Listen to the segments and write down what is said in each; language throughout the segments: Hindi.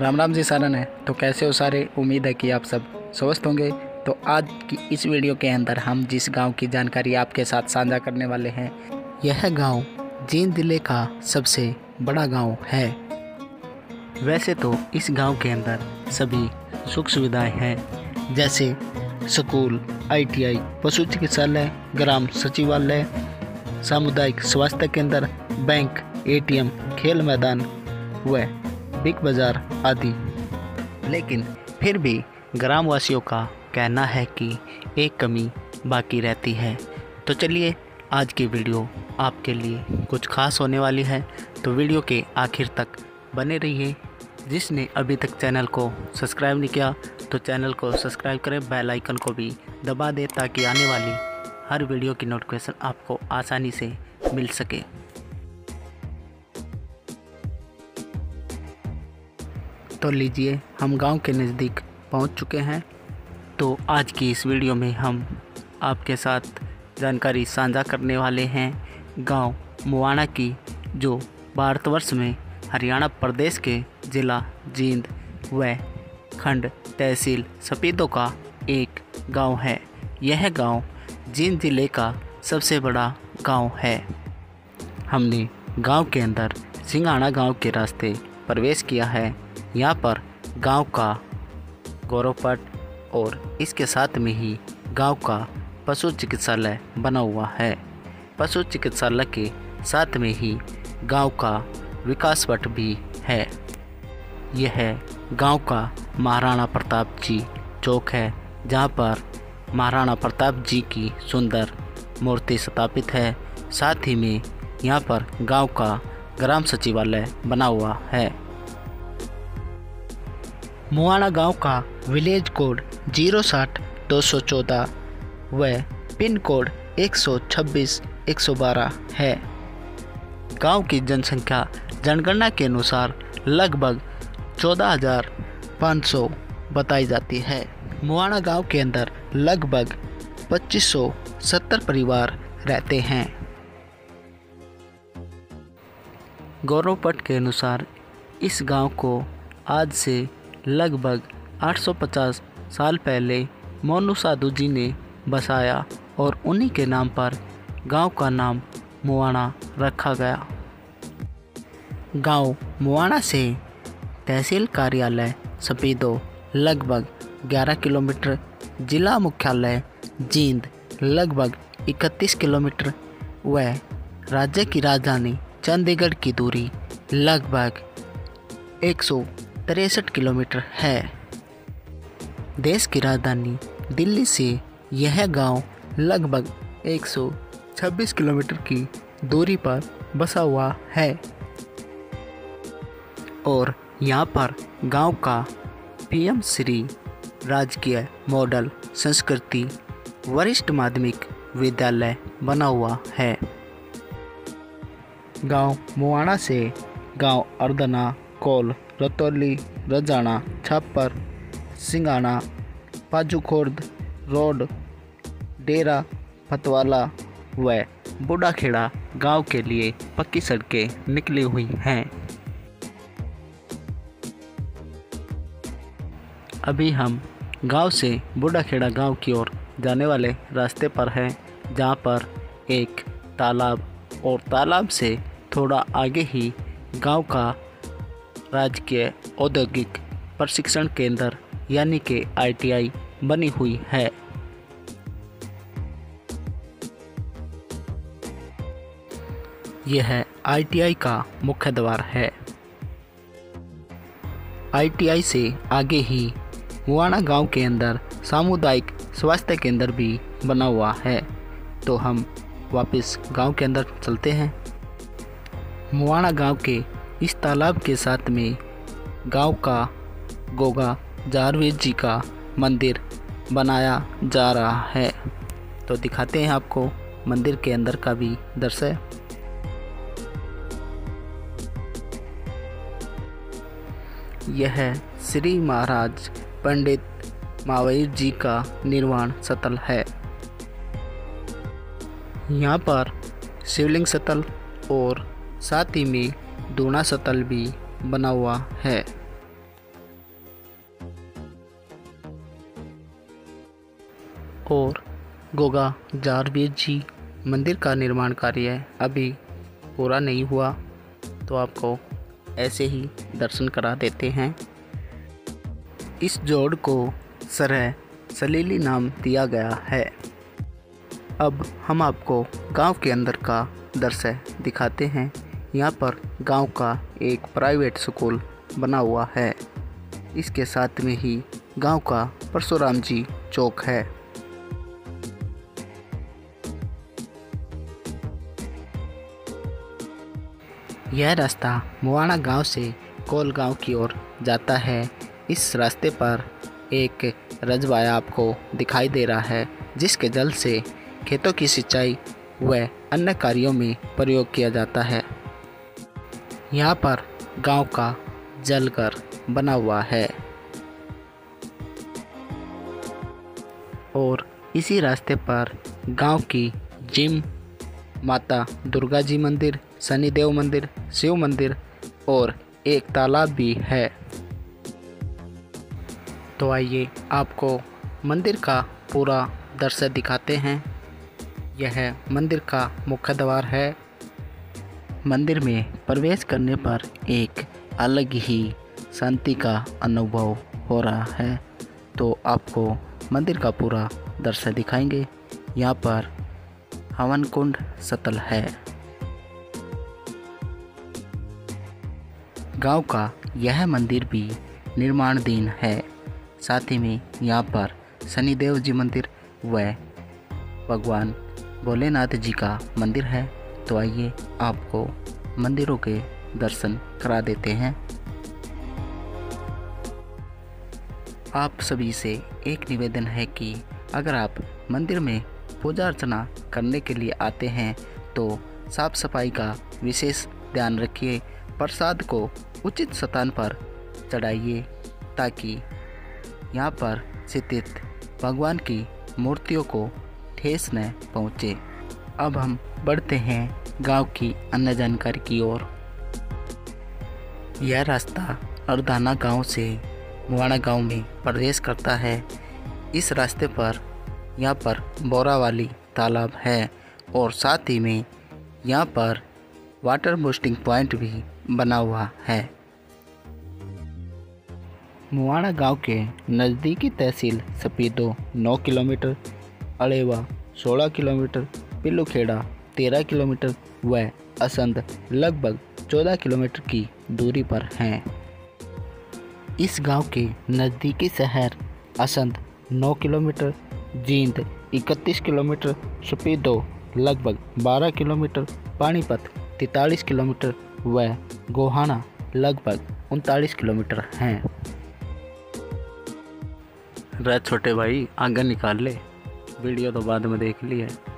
राम राम जी सारन है। तो कैसे हो सारे? उम्मीद है कि आप सब स्वस्थ होंगे। तो आज की इस वीडियो के अंदर हम जिस गाँव की जानकारी आपके साथ साझा करने वाले हैं, यह गाँव जींद ज़िले का सबसे बड़ा गाँव है। वैसे तो इस गाँव के अंदर सभी सुख सुविधाएँ हैं, जैसे स्कूल, आईटीआई, पशु चिकित्सालय, ग्राम सचिवालय, सामुदायिक स्वास्थ्य केंद्र, बैंक, एटीएम, खेल मैदान व बिग बाज़ार आदि। लेकिन फिर भी ग्रामवासियों का कहना है कि एक कमी बाकी रहती है। तो चलिए, आज की वीडियो आपके लिए कुछ खास होने वाली है। तो वीडियो के आखिर तक बने रहिए। जिसने अभी तक चैनल को सब्सक्राइब नहीं किया तो चैनल को सब्सक्राइब करें, बेल आइकन को भी दबा दें ताकि आने वाली हर वीडियो की नोटिफिकेशन आपको आसानी से मिल सके। तो लीजिए, हम गाँव के नज़दीक पहुँच चुके हैं। तो आज की इस वीडियो में हम आपके साथ जानकारी साझा करने वाले हैं गाँव मुआना की, जो भारतवर्ष में हरियाणा प्रदेश के ज़िला, जींद व खंड तहसील सपीदों का एक गाँव है। यह गाँव जींद ज़िले का सबसे बड़ा गाँव है। हमने गाँव के अंदर सिंगाना गाँव के रास्ते प्रवेश किया है। यहाँ पर गाँव का गौरवपट और इसके साथ में ही गाँव का पशु चिकित्सालय बना हुआ है। पशु चिकित्सालय के साथ में ही गाँव का विकास पट भी है। यह गाँव का महाराणा प्रताप जी चौक है, जहाँ पर महाराणा प्रताप जी की सुंदर मूर्ति स्थापित है। साथ ही में यहाँ पर गाँव का ग्राम सचिवालय बना हुआ है। मुआना गाँव का विलेज कोड ज़ीरो साठ दो सौ चौदह व पिन कोड एक सौ छब्बीस एक सौ बारह है। गाँव की जनसंख्या जनगणना के अनुसार लगभग चौदह हज़ार पाँच सौ बताई जाती है। मुआना गाँव के अंदर लगभग पच्चीस सौ सत्तर परिवार रहते हैं। गौरवपट के अनुसार इस गाँव को आज से लगभग 850 साल पहले मोनू साधु जी ने बसाया और उन्हीं के नाम पर गाँव का नाम मुआना रखा गया। गाँव मुआना से तहसील कार्यालय सपीदो लगभग 11 किलोमीटर, जिला मुख्यालय जींद, लगभग 31 किलोमीटर, व राज्य की राजधानी चंडीगढ़ की दूरी, लगभग एक सौ तिरसठ किलोमीटर है। देश की राजधानी दिल्ली से यह गाँव लगभग 126 किलोमीटर की दूरी पर बसा हुआ है। और यहाँ पर गाँव का पीएम श्री राजकीय मॉडल संस्कृति वरिष्ठ माध्यमिक विद्यालय बना हुआ है। गाँव मुआना से गाँव अर्दना कोल, रतौली, रजाना छापर सिंगाना, पाजूखोर्द, रोड, डेरा फतवाला व बूढ़ाखेड़ा गाँव के लिए पक्की सड़कें निकली हुई हैं। अभी हम गाँव से बूढ़ाखेड़ा गाँव की ओर जाने वाले रास्ते पर हैं, जहाँ पर एक तालाब और तालाब से थोड़ा आगे ही गाँव का राजकीय औद्योगिक प्रशिक्षण केंद्र, यानी कि आईटीआई, बनी हुई है। यह आईटीआई का मुख्य द्वार है। आईटीआई से आगे ही मुआना गाँव के अंदर सामुदायिक स्वास्थ्य केंद्र भी बना हुआ है। तो हम वापस गाँव के अंदर चलते हैं। मुआना गाँव के इस तालाब के साथ में गाँव का गोगा जारवीर जी का मंदिर बनाया जा रहा है। तो दिखाते हैं आपको मंदिर के अंदर का भी दृश्य। यह श्री महाराज पंडित मावईर जी का निर्माण स्थल है। यहाँ पर शिवलिंग स्थल और साथ ही में दूना सतल भी बना हुआ है। और गोगा जारवीर जी मंदिर का निर्माण कार्य अभी पूरा नहीं हुआ तो आपको ऐसे ही दर्शन करा देते हैं। इस जोड़ को सरह सलीली नाम दिया गया है। अब हम आपको गाँव के अंदर का दृश्य दिखाते हैं। यहाँ पर गाँव का एक प्राइवेट स्कूल बना हुआ है। इसके साथ में ही गाँव का परशुराम जी चौक है। यह रास्ता मुआना गाँव से कोल गाँव की ओर जाता है। इस रास्ते पर एक रजवाया आपको दिखाई दे रहा है, जिसके जल से खेतों की सिंचाई व अन्य कार्यों में प्रयोग किया जाता है। यहाँ पर गाँव का जलकर बना हुआ है। और इसी रास्ते पर गाँव की जिम, माता दुर्गा जी मंदिर, शनिदेव मंदिर, शिव मंदिर और एक तालाब भी है। तो आइए आपको मंदिर का पूरा दृश्य दिखाते हैं। यह मंदिर का मुख्य द्वार है। मंदिर में प्रवेश करने पर एक अलग ही शांति का अनुभव हो रहा है। तो आपको मंदिर का पूरा दृश्य दिखाएँगे। यहाँ पर हवन कुंड सतल है। गाँव का यह मंदिर भी निर्माणाधीन है। साथ ही में यहाँ पर शनिदेव जी मंदिर व भगवान भोलेनाथ जी का मंदिर है। तो आइए आपको मंदिरों के दर्शन करा देते हैं। आप सभी से एक निवेदन है कि अगर आप मंदिर में पूजा अर्चना करने के लिए आते हैं तो साफ़ सफ़ाई का विशेष ध्यान रखिए। प्रसाद को उचित स्थान पर चढ़ाइए ताकि यहाँ पर स्थित भगवान की मूर्तियों को ठेस न पहुँचे। अब हम बढ़ते हैं गाँव की अन्य जानकारी की ओर। यह रास्ता अर्धाना गाँव से मुआना गाँव में प्रवेश करता है। इस रास्ते पर यहाँ पर बोरावाली तालाब है और साथ ही में यहाँ पर वाटर बूस्टिंग पॉइंट भी बना हुआ है। मुआना गाँव के नज़दीकी तहसील Safidon 9 kilometre, Adewa 16 kilometre Pillukhera 13 kilometre व असंध, लगभग 14 किलोमीटर की दूरी पर हैं। इस गाँव के नज़दीकी शहर असंध, नौ किलोमीटर, जींद 31 किलोमीटर, सुपीदो, लगभग 12 किलोमीटर, पानीपत 43 किलोमीटर व गोहाना, लगभग उनतालीस किलोमीटर हैं। रह छोटे भाई, आगे निकाल ले। वीडियो तो बाद में देख ली है।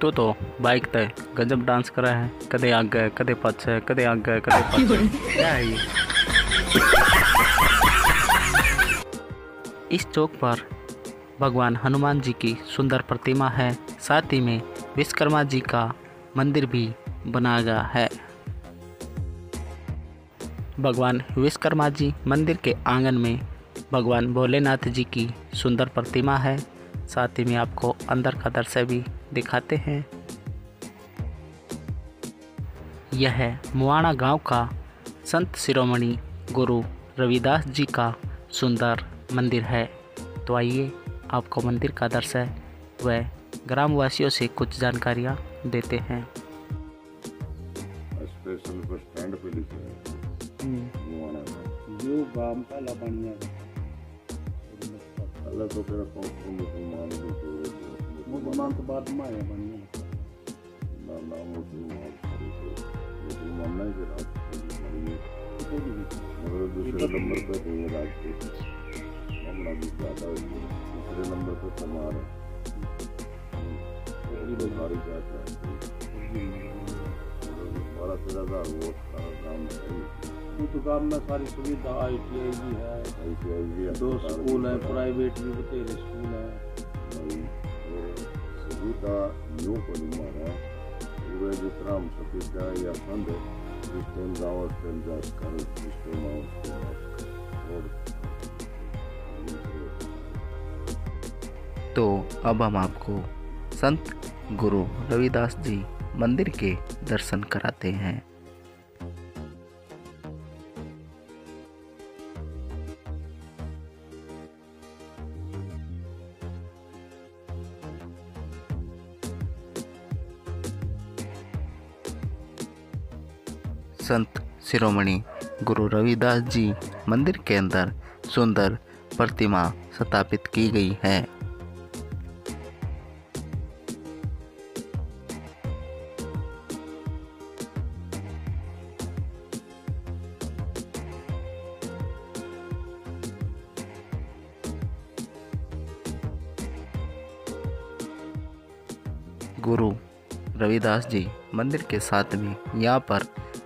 तो तो बाइक तय गजब डांस करा है। कदे आगे, कदे पाछे, कदे आगे, कदे क्या है ये? इस चौक पर भगवान हनुमान जी की सुंदर प्रतिमा है। साथ ही में विश्वकर्मा जी का मंदिर भी बनाया गया है। भगवान विश्वकर्मा जी मंदिर के आँगन में भगवान भोलेनाथ जी की सुंदर प्रतिमा है। साथ ही में आपको अंदर का दृश्य भी दिखाते हैं। यह मुआना गाँव का संत शिरोमणि गुरु रविदास जी का सुंदर मंदिर है। तो आइए आपको मंदिर का दर्शन व ग्रामवासियों से कुछ जानकारियाँ देते हैं। स्पेशल बस स्टैंड पे लिखे हैं। जो गाँव। का लबनिया। अल्लाह तो कौन मुसलमान भी तो मुसलमान तो बाद में आया बनिया ना ना मुसलमान मुसलमान नहीं के राज मगर दूसरे नंबर पे तो ये राजपूत मामला भी ज़्यादा है दूसरे नंबर पे तमार है। ये बुखारी जाता है बारह तेरह हज़ार का काम है। तो गाँव में सारी सुविधा आई टी आई भी है। ICI भी दो स्कूल है। प्राइवेट भी बतेरे स्कूल है। को नहीं मारा पूरे जितना हम सतीजा या संद सिस्टम गाँव स्टेम जाकर सिस्टम कर तो अब हम आपको संत गुरु रविदास जी मंदिर के दर्शन कराते हैं। संत शिरोमणि गुरु रविदास जी मंदिर के अंदर सुंदर प्रतिमा स्थापित की गई है। गुरु रविदास जी मंदिर के साथ में यहाँ पर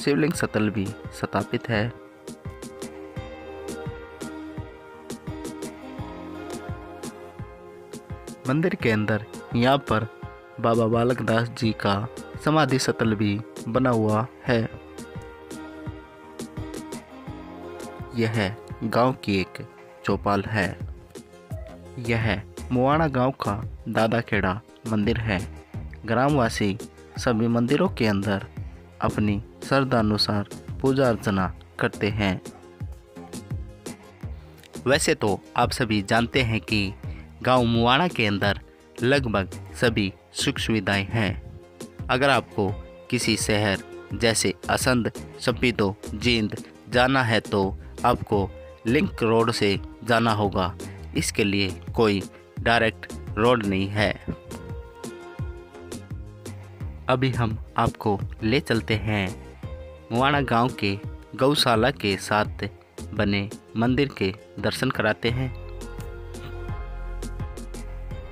शिवलिंग सतल भी स्थापित है। मंदिर के अंदर यहाँ पर बाबा बालक दास जी का समाधि सतल भी बना हुआ है। यह गाँव की एक चौपाल है। यह मुआना गाँव का दादा खेड़ा मंदिर है। ग्रामवासी सभी मंदिरों के अंदर अपनी श्रद्धानुसार पूजा अर्चना करते हैं। वैसे तो आप सभी जानते हैं कि गाँव मुआना के अंदर लगभग सभी सुख सुविधाएँ हैं। अगर आपको किसी शहर जैसे असंध सपीदो जींद जाना है तो आपको लिंक रोड से जाना होगा। इसके लिए कोई डायरेक्ट रोड नहीं है। अभी हम आपको ले चलते हैं। मुआना गाँव के गौशाला के साथ बने मंदिर के दर्शन कराते हैं।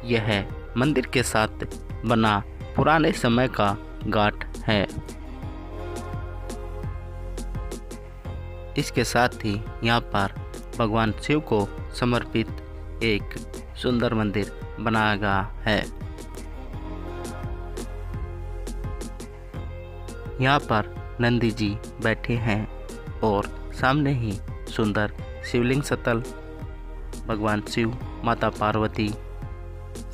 यह मंदिर के साथ बना पुराने समय का घाट है। इसके साथ ही यहाँ पर भगवान शिव को समर्पित एक सुंदर मंदिर बनाया गया है। यहाँ पर नंदी जी बैठे हैं और सामने ही सुंदर शिवलिंग सतल, भगवान शिव, माता पार्वती,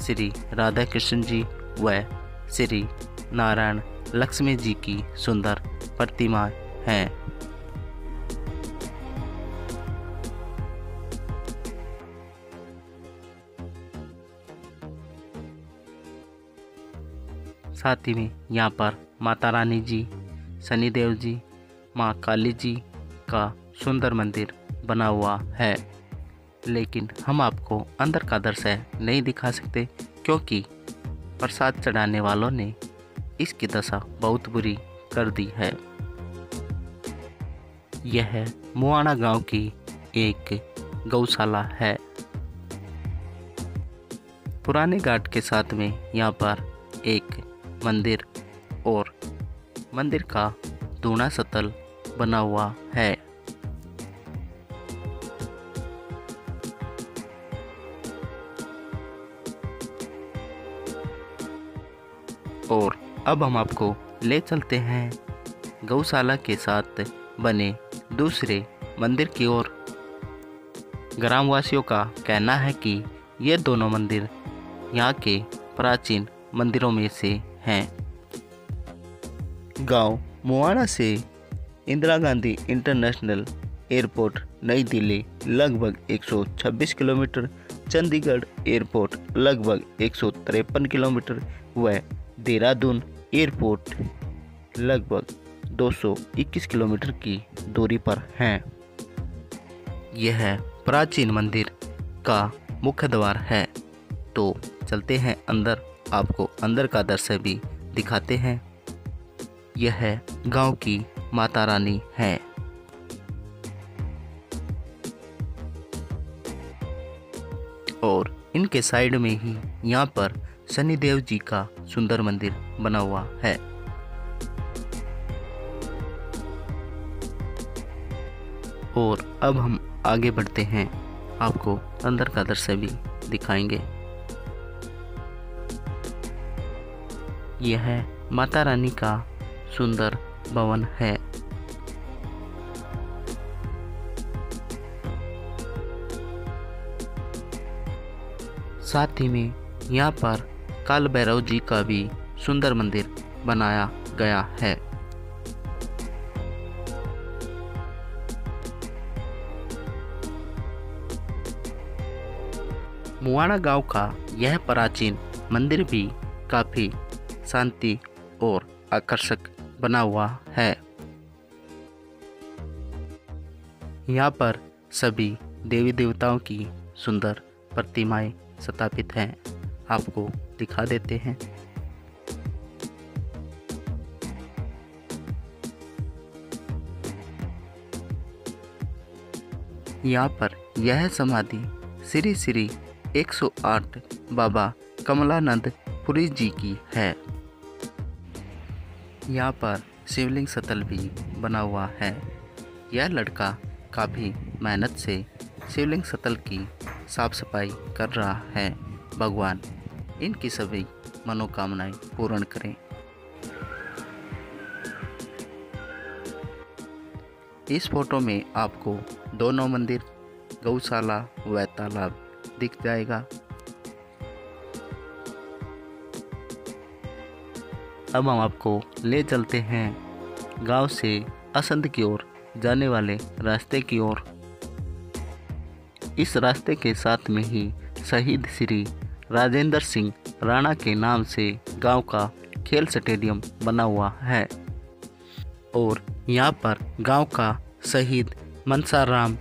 श्री राधा कृष्ण जी व श्री नारायण लक्ष्मी जी की सुंदर प्रतिमा हैं। साथ ही में यहाँ पर माता रानी जी शनिदेव जी, माँ काली जी का सुंदर मंदिर बना हुआ है। लेकिन हम आपको अंदर का दृश्य नहीं दिखा सकते, क्योंकि प्रसाद चढ़ाने वालों ने इसकी दशा बहुत बुरी कर दी है। यह मुआना गाँव की एक गौशाला है। पुराने घाट के साथ में यहाँ पर एक मंदिर और मंदिर का दूना सतल बना हुआ है। और अब हम आपको ले चलते हैं गौशाला के साथ बने दूसरे मंदिर की ओर। ग्रामवासियों का कहना है कि ये दोनों मंदिर यहाँ के प्राचीन मंदिरों में से हैं। गाँव मुआना से इंदिरा गांधी इंटरनेशनल एयरपोर्ट, नई दिल्ली, लगभग 126 किलोमीटर, चंडीगढ़ एयरपोर्ट, लगभग एक सौ तिरपन किलोमीटर व देहरादून एयरपोर्ट, लगभग 221 किलोमीटर की दूरी पर हैं। यह प्राचीन मंदिर का मुख्य द्वार है। तो चलते हैं अंदर। आपको अंदर का दृश्य भी दिखाते हैं। यह गाँव की माता रानी है। और इनके साइड में ही यहाँ पर शनिदेव जी का सुंदर मंदिर बना हुआ है। और अब हम आगे बढ़ते हैं। आपको अंदर का दृश्य भी दिखाएँगे। यह माता रानी का सुंदर भवन है। साथ ही में यहाँ पर काल भैरव जी का भी सुंदर मंदिर बनाया गया है। मुआड़ा गाँव का यह प्राचीन मंदिर भी काफ़ी शांति और आकर्षक बना हुआ है। यहाँ पर सभी देवी देवताओं की सुंदर प्रतिमाएँ स्थापित हैं। आपको दिखा देते हैं। यहाँ पर यह समाधि श्री श्री 108 बाबा कमलानंद पुरी जी की है। यहाँ पर शिवलिंग सतल भी बना हुआ है। यह लड़का काफ़ी मेहनत से शिवलिंग सतल की साफ़ सफ़ाई कर रहा है। भगवान, इनकी सभी मनोकामनाएँ पूर्ण करें। इस फ़ोटो में आपको दोनों मंदिर, गौशाला व तालाब दिख जाएगा। अब हम आपको ले चलते हैं गाँव से असंत की ओर, जाने वाले रास्ते की ओर। इस रास्ते के साथ में ही शहीद श्री राजेंद्र सिंह राणा के नाम से गाँव का खेल स्टेडियम बना हुआ है। और यहाँ पर गाँव का शहीद मनसाराम,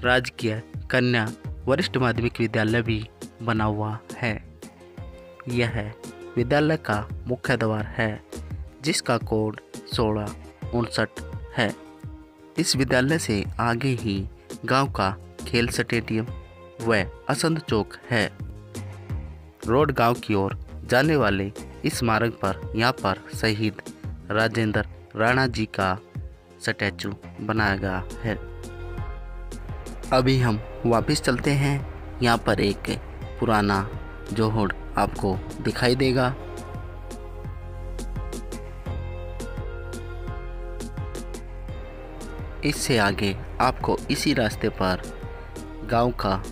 राजकीय कन्या वरिष्ठ माध्यमिक विद्यालय भी बना हुआ है। यह विद्यालय का मुख्य द्वार है, जिसका कोड सोलह, उनसठ है। इस विद्यालय से आगे ही गाँव का खेल स्टेडियम व असंध चौक है। रोड गाँव की ओर जाने वाले इस मार्ग पर यहाँ पर शहीद राजेंद्र राणा जी का स्टैचू बनाया गया है। अभी हम वापस चलते हैं। यहाँ पर एक पुराना जोहड़ आपको दिखाई देगा। इससे आगे आपको इसी रास्ते पर गाँव का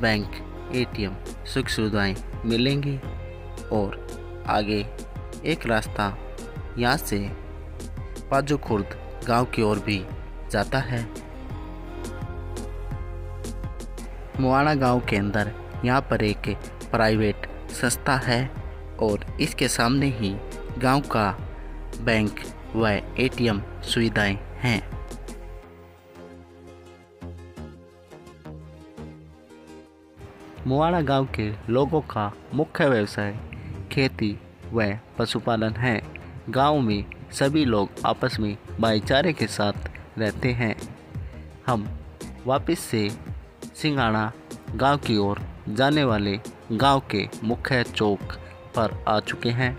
बैंक एटीएम सुख सुविधाएँ मिलेंगी और आगे एक रास्ता यहाँ से पाजो खुर्द गाँव की ओर भी जाता है। मुआना गाँव के अंदर यहाँ पर एक प्राइवेट संस्था है और इसके सामने ही गाँव का बैंक व एटीएम सुविधाएँ हैं। मुआना गाँव के लोगों का मुख्य व्यवसाय खेती व पशुपालन है। गाँव में सभी लोग आपस में भाईचारे के साथ रहते हैं। हम वापस से सिंगाड़ा गाँव की ओर जाने वाले गाँव के मुख्य चौक पर आ चुके हैं।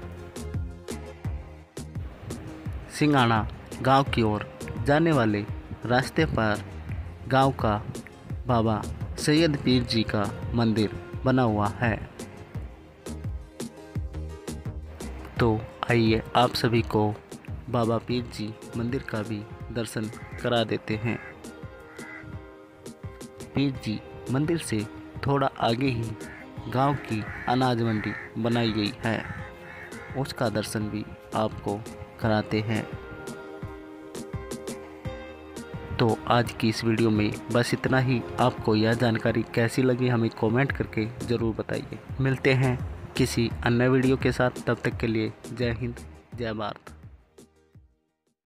सिंगाना गाँव की ओर जाने वाले रास्ते पर गाँव का बाबा सैयद पीर जी का मंदिर बना हुआ है। तो आइए आप सभी को बाबा पीर जी मंदिर का भी दर्शन करा देते हैं। पीर जी मंदिर से थोड़ा आगे ही गाँव की अनाज मंडी बनाई गई है। उसका दर्शन भी आपको कराते हैं। तो आज की इस वीडियो में बस इतना ही। आपको यह जानकारी कैसी लगी हमें कमेंट करके ज़रूर बताइए। मिलते हैं किसी अन्य वीडियो के साथ। तब तक के लिए जय हिंद, जय भारत।